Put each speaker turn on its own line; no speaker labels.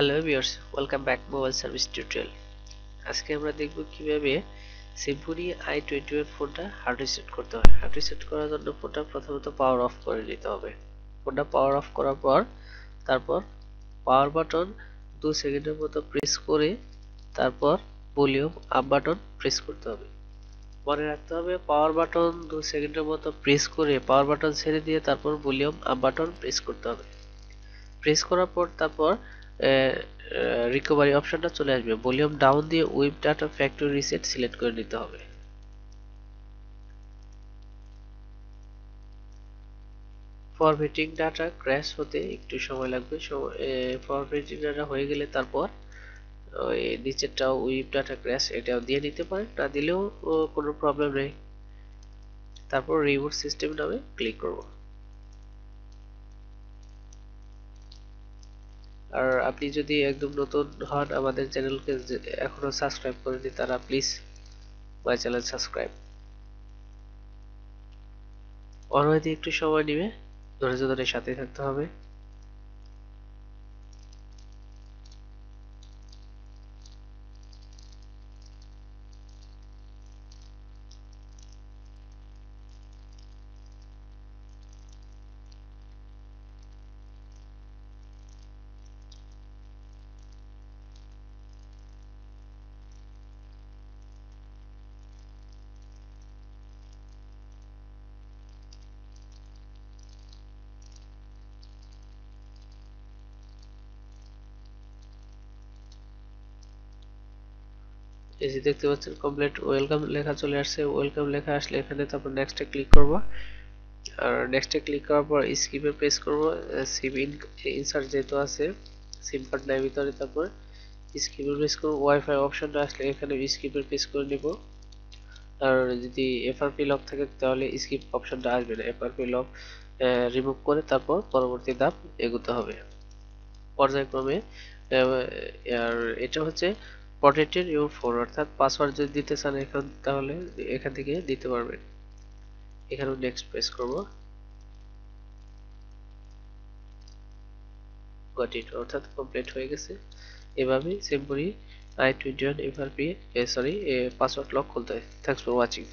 Hello viewers welcome back mobile service tutorial আজকে আমরা দেখব কীভাবে সিম্ফনি আই টোয়েন্টি ওয়ান ফোনটা হার্ড রিসেট করতে হয়। হার্ড রিসেট করার জন্য ফোনটা প্রথমত পাওয়ার অফ করে নিতে হবে। ফোনটা পাওয়ার অফ করার পর তারপর পাওয়ার বাটন দু সেকেন্ডের মতো প্রেস করে তারপর ভলিউম আপ বাটন প্রেস করতে হবে। মনে রাখতে হবে পাওয়ার বাটন দু সেকেন্ডের মতো প্রেস করে পাওয়ার বাটন ছেড়ে দিয়ে তারপর ভলিউম আপ বাটন প্রেস করতে হবে। প্রেস করার পর তারপর রিকভারি অপশনটা চলে আসবে। ভলিউম ডাউন দিয়ে wipe data factory reset select করে নিতে হবে। ফরম্যাটিং ডাটা ক্র্যাশ হতে একটু সময় লাগবে। ফরম্যাটিং ডাটা হয়ে গেলে তারপর ওই নিচেরটা ওয়েব ডাটা ক্র্যাশ এটাও দিয়ে নিতে পারেন। না দিলেও কোনো প্রবলেম নেই। তারপর রিবুট সিস্টেম নামে ক্লিক করব। আর আপনি যদি একদম নতুন হন আমাদের চ্যানেলকে এখনও সাবস্ক্রাইব করেনি তারা প্লিজ মাই চ্যানেল সাবস্ক্রাইব অনবরত একটু সময় নেবে। ধৈর্য ধরে সাথে থাকতে হবে। এই যে দেখতে পাচ্ছেন কমপ্লিট ওয়েলকাম লেখা চলে আসছে। ওয়েলকাম লেখা আসলে এখানে তারপর নেক্সটে ক্লিক করব। আর নেক্সটে ক্লিক করার পর স্কিপে প্রেস করব। সিম ইনসার্ট যেহেতু আছে সিম কার্ড নাই ভিতরে, তারপর স্কিপে প্রেস করব। ওয়াইফাই অপশনটা আসলে এখানে স্কিপে প্রেস করে নিব। আর যদি এফআরপি লক থাকে, তাহলে স্কিপ অপশনটা আসবে না। এফআরপি লক রিমুভ করে তারপর পরবর্তী ধাপ এগোতে হবে। পর্যায়ক্রমে আর এটা হচ্ছে প্রটেক্টেড ইউর ফোন অর্থাৎ পাসওয়ার্ড যদি দিতে চান এখন, তাহলে এখান থেকে দিতে পারবেন। এখানেও নেক্সট প্রেস করব। গট অর্থাৎ কমপ্লিট হয়ে গেছে। এভাবে simply I twenty one FRP sorry password lock খুলতে হয়। Thanks for watching